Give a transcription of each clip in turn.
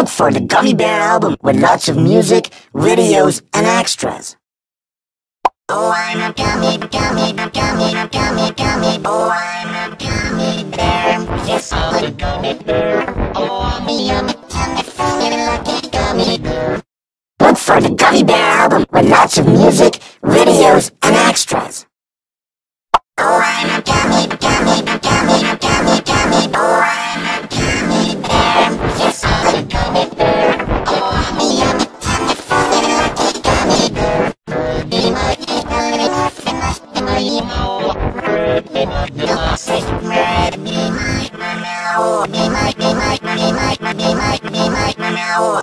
Look for the Gummy Bear album with lots of music, videos, and extras. Oh, I'm a gummy, gummy, gummy, gummy, gummy. Oh, I'm a gummy bear. Yes, I'm a gummy bear. Oh, I'm a yummy, tummy, funny, lucky gummy bear. Look for the Gummy Bear album with lots of music, videos, and extras. Now. Be my, be my, be my, be my, be my, be my, now.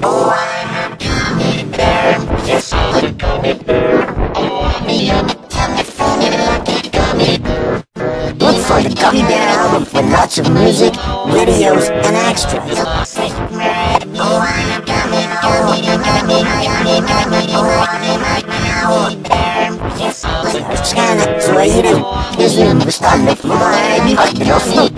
Oh, I'm a gummy bear. Yes, I'm a gummy bear. Oh, I'm a yummy, tummy, funny, lucky gummy bear. Look for the Gummy Bear album with lots of music, videos, and extras. Oh, I'm a gummy, gummy, gummy, gummy, gummy. Oh, I'm a gummy bear. Yes, I'm a Saoirse Scanna, Zoiru, Iswin Vistano, Mobile, Bihard, of Float. Look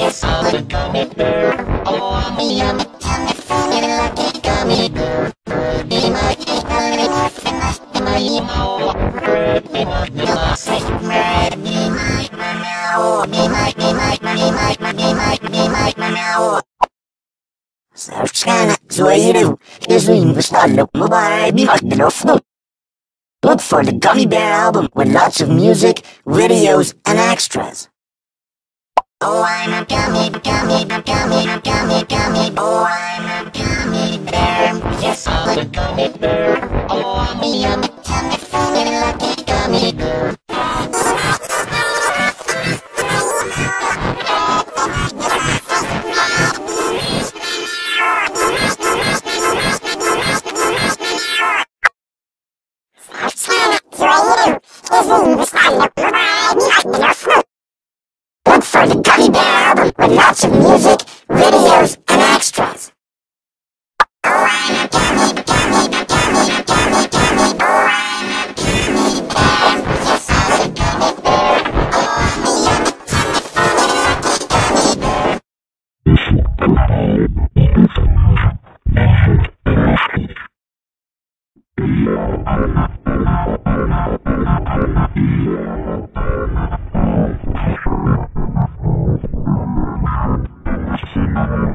Yes, I'm gummy bear. Oh, I'm my, my, my, my, my, my, my, my, my, be. Look for the Gummy Bear album with lots of music, videos, and extras. Oh, I'm a gummy, gummy, gummy, gummy, gummy. Oh, I'm a gummy bear. Yes, I'm a gummy bear. Oh, I'm a yummy, Gummy Bear album with lots of music, videos, and extras. Yeah. Thank you.